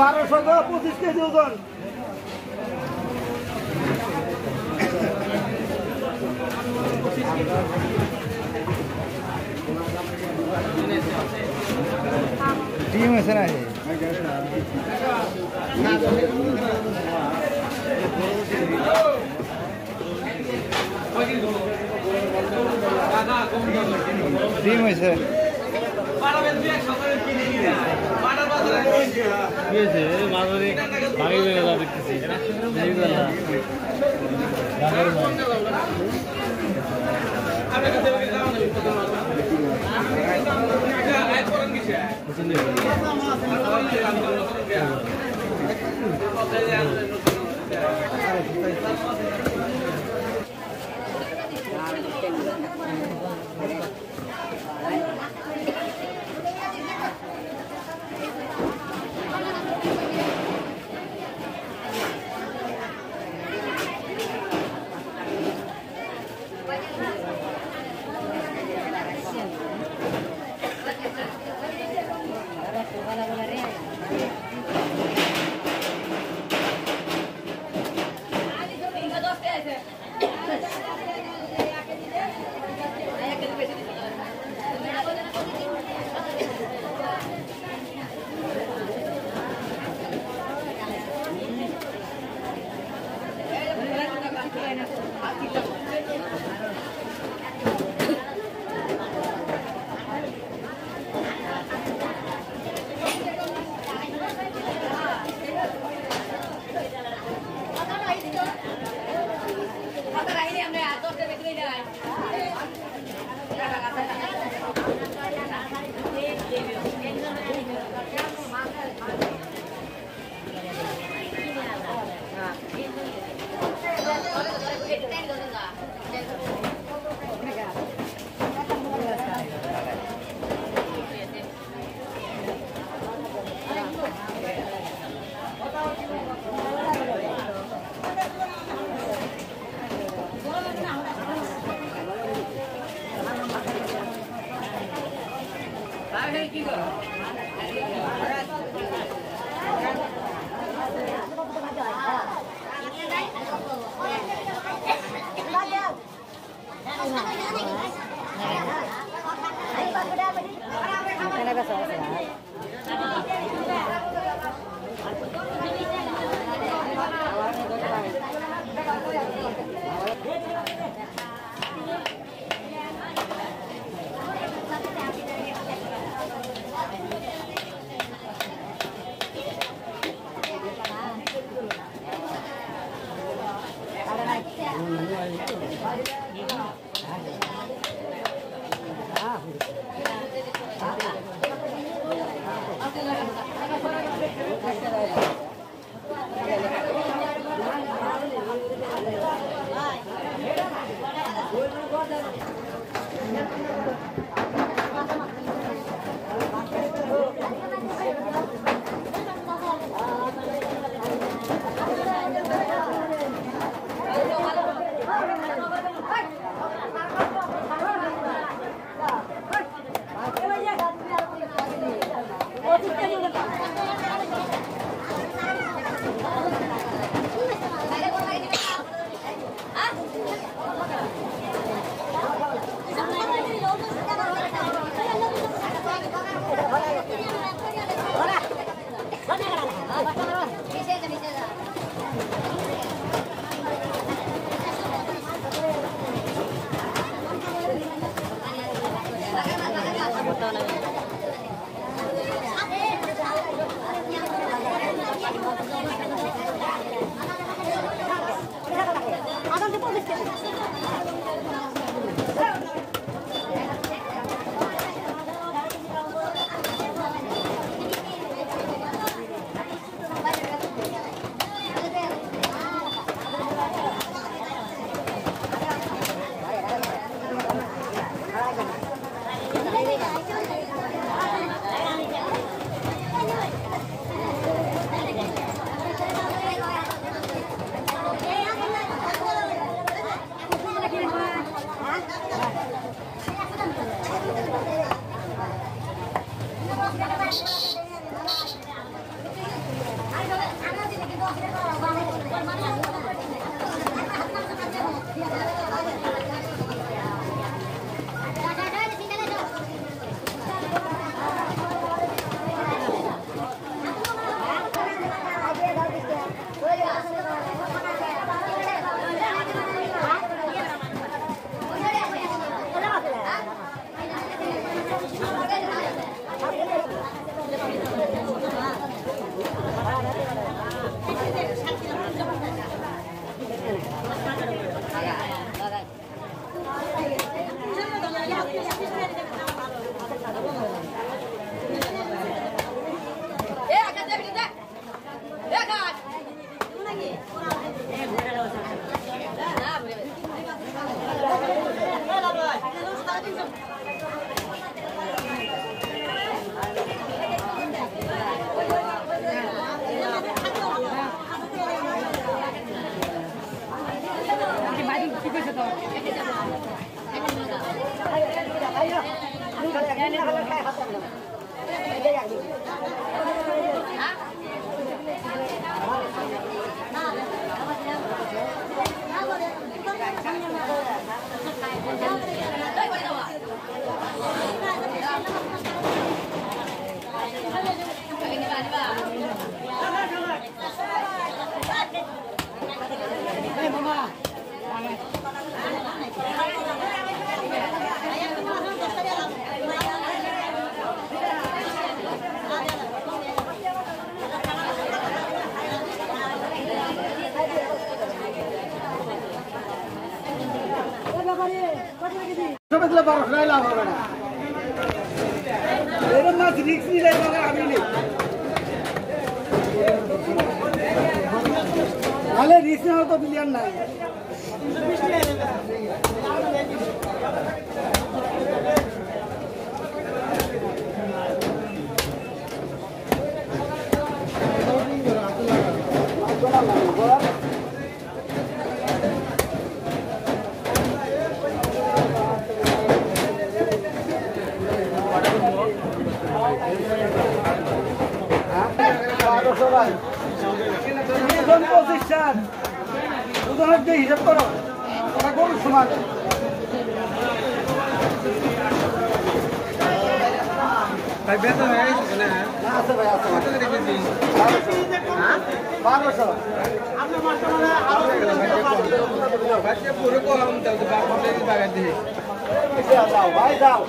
বারোশো পঁচিশ কেজি ওজন। ডিম আছে না? ডিম হয়েছে Terima kasih. 到了 সবে বারোশো টাকা লাভ হবে না। এরকম মাছ রিক্স নিলে আমি নিই। নাহলে রিক্স নেওয়ার তো বিলিয়ন নাই। ভাই দুজন পঁচিশ চার দুজনের দিয়ে হিসাব করো ওটা গরুর সমান ভাই বেতন হয়ে গেছে না আছে ভাই আছে বারোশো যাও ভাই যাও